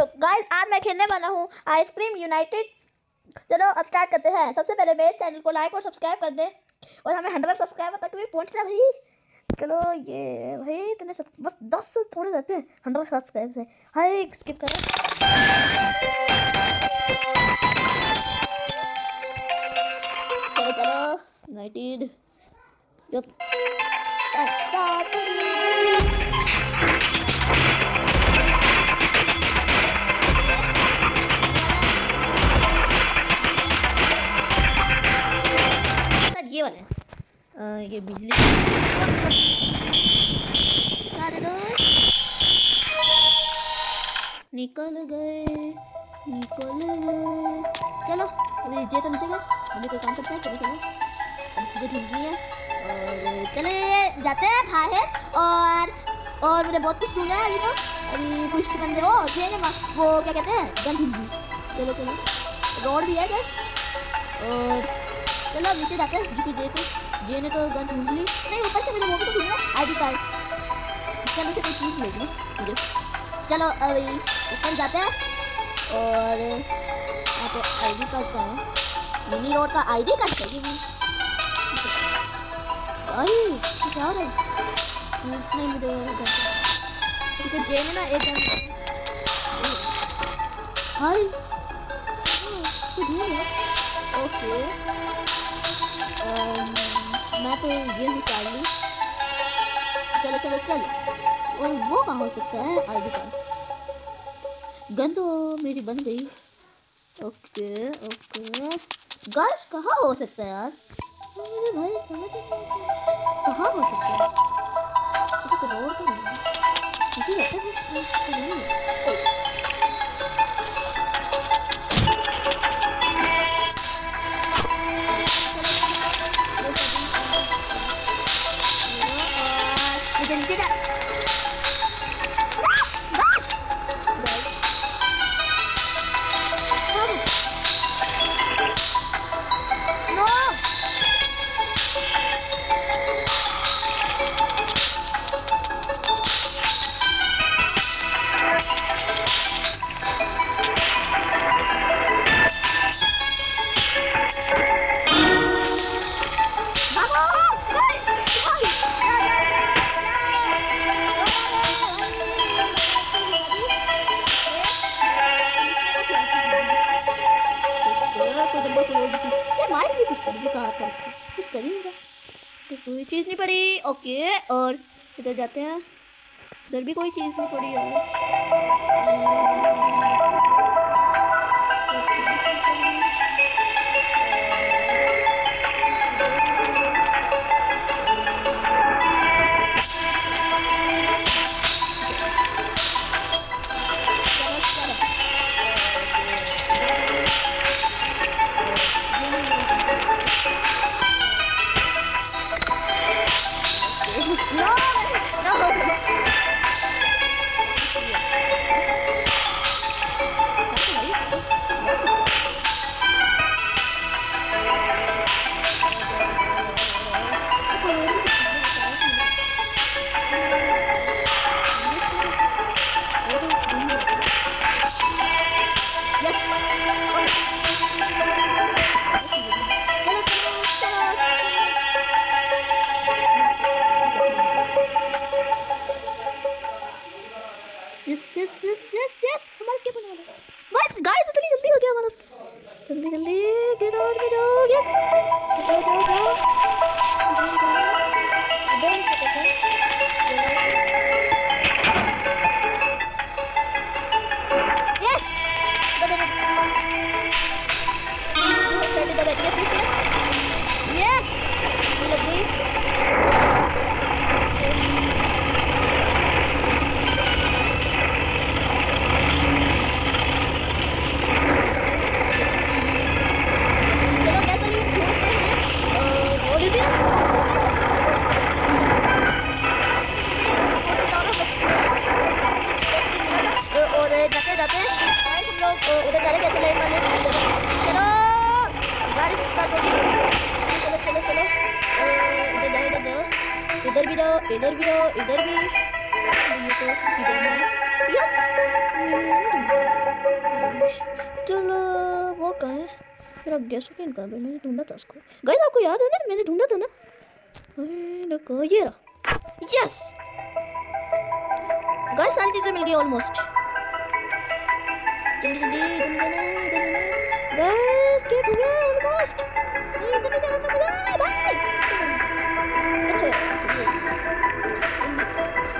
तो गाइस आज मैं खेलने वाला हूँ आइसक्रीम यूनाइटेड चलो, अब स्टार्ट करते हैं। सबसे पहले मेरे चैनल को लाइक और सब्सक्राइब कर दे। और हमें हंड्रेड सब्सक्राइबर तक भी पहुँचना भाई। चलो, ये भाई, इतने सब, बस दस थोड़े रहते हैं हंड्रेड सब्सक्राइब से। हाय स्किप करें। चलो चलो यूनाइटेड ये वाला ये बिजली। सारे लोग निकल गए निकल गए। चलो अभी जे तो नीचे गए। अभी कोई काम करते हैं, चलो चलो। चीज़ें ढूंढ ली है। और चले, जाते हैं बाहर। और और मुझे बहुत कुछ ढूंढना है अभी तो। अभी कुछ बंदे हो जे ने वो क्या कहते हैं? ढूंढ चलो चलो। रोड भी है इधर। और चलो नीचे जाते हैं क्योंकि जे तो जे ने तो गन ढूंढ ली। नहीं ऊपर से मुझे वो भी तो ढूंढना आई डी कार्ड इसके अंदर से कोई चीज़ मिलेगी मुझे। चलो अभी ऊपर जाते हैं। और यहाँ पे आई डी कार्ड का है। मिनी रोड का आई डी कार्ड चाहिए अरे क्या हो रहा है? हम्म, नहीं मुझे क्योंकि जे ने ना एक गन हाय ओके मैं तो ये निकाल लूँ चलो चलो चलो। और वो कहाँ हो सकता है? आई डी कार्ड गन तो मेरी बन गई। ओके ओके गर्ल्स कहाँ हो सकता है यार? मेरे भाई, समझ। कहाँ हो ओके और इधर जाते हैं। इधर भी कोई चीज़ नहीं पड़ी यार चलो, वो कहाँ है? फिर मेरा गैस कैन कहाँ मैंने ढूंढा था उसको। गए आपको याद है ना? मैंने ढूंढा था ना? देखो ये रहा। यस गैस, सारी चीज़ें मिल गई ऑलमोस्ट अच्छा,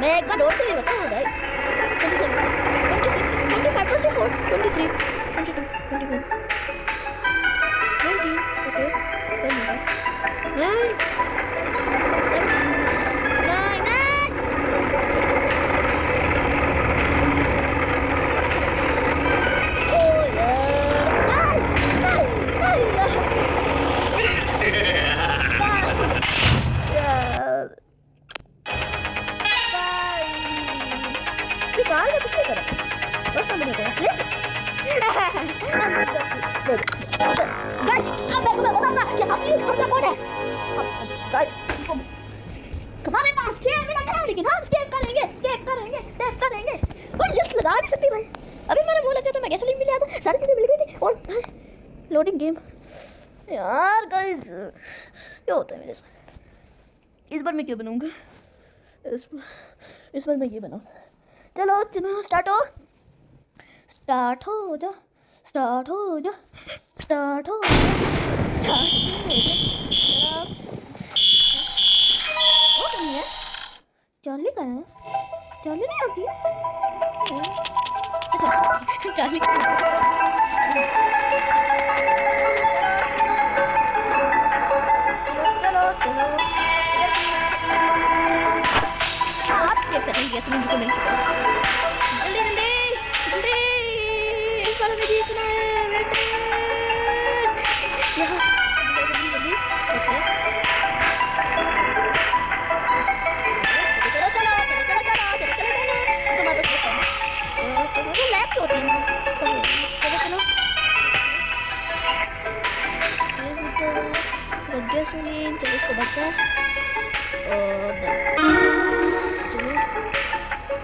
मैं एक बार और से बता गाइस पास छह मिनट है, लेकिन हम स्केप करेंगे स्केप करेंगे स्केप करेंगे। और जस्ट लगा नहीं सकती भाई। अभी मैंने बोला था तो मैं गैसोलीन मिल था सारी चीज़ें मिल गई थी, और लोडिंग गेम यार गाइस ये होता है मेरे साथ। इस बार मैं क्या बनाऊँगा इस इस बार मैं ये बनाऊँ। चलो चलो स्टार्ट हो। स्टार्ट हो जा। स्टार्ट हो जा। स्टार्ट हो जा। स्टार्ट हो जा। नहीं है जॉली कहाँ है जॉली नहीं आती है चलो आज जल्दी जल्दी जल्दी। मेरी है यहाँ।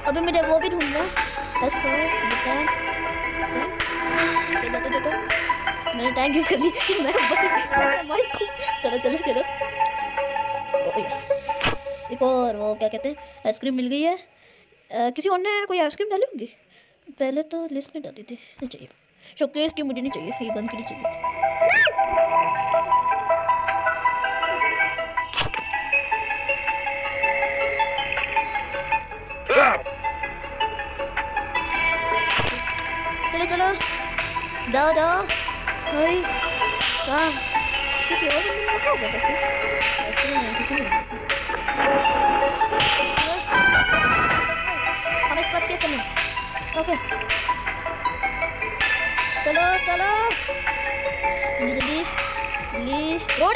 अभी मुझे वो भी ढूंढना बस मैंने यूज़ कर ली मैं माइक चलो चलो चलो। एक और वो क्या कहते हैं? आइसक्रीम मिल गई है। अ, किसी और ने कोई आइसक्रीम डाली होगी? पहले तो लिस्ट में डाली थी। नहीं चाहिए। शोकेस की मुझे नहीं चाहिए। ये गन के लिए चाहिए। Da, da. Hai. Da. Kasi ako din ako ba Ini. Ini. oh.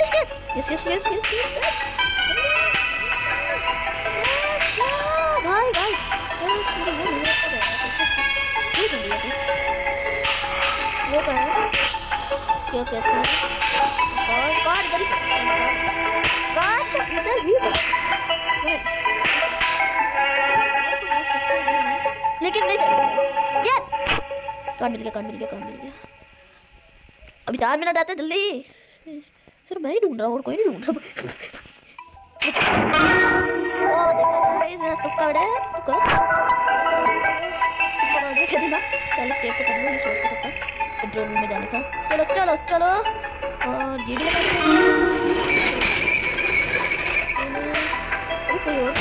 Yes, yes, yes, yes, yes. yes. क्या कहते तो ही लेकिन यस मिल गया मिल गया मिल गया? अभी चार मिनट आते जल्दी। सिर्फ़ मैं ही ढूंढ रहा हूँ कोई नहीं ढूंढ रहा। कंट्रोल रूम में जाने का चलो चलो चलो। और ये भी कोई और?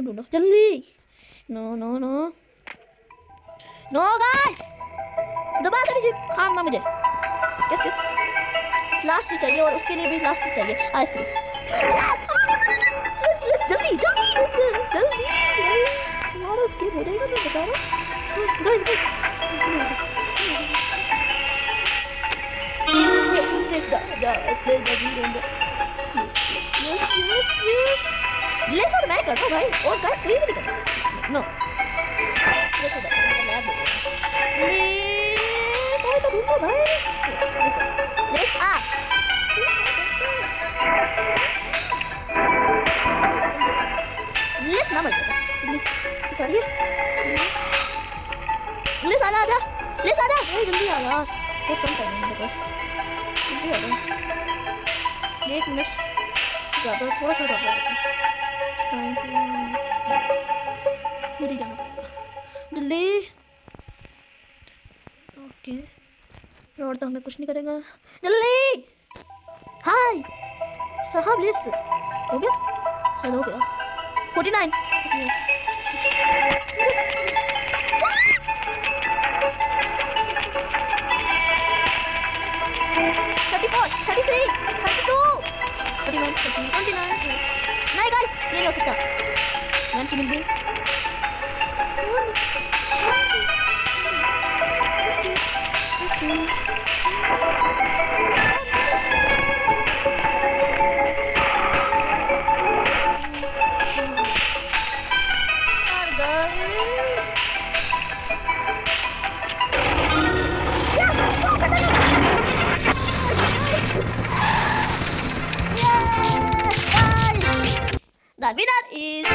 इसके ढूंढो जल्दी। No no no no guys दोबारा से लीजिए हाँ ना मुझे। यस यस लास्ट चीज़ चाहिए और उसके लिए भी लास्ट चीज़ चाहिए। आइसक्रीम यस यस जल्दी जल्दी जल्दी हमारा स्केप हो जाएगा मैं बता रहा हूँ। Guys guys Yes. Yes, yes, Let's और मैं करता हूँ भाई। और गाइस कोई भी नहीं करता। नो ले भाई सॉरी जल्दी आ यार बहुत कम टाइम है पास। जल्दी आ जा। एक मिनट। ज़्यादा, थोड़ा सा ज़्यादा। 無理だろで ले ओके और तो हमें कुछ नहीं करेगा जल्दी हाय साहब लेस हो गया शायद हो गया forty nine thirty four thirty three thirty two thirty one thirty nine Ini gak suka nanti nunggu. winner is...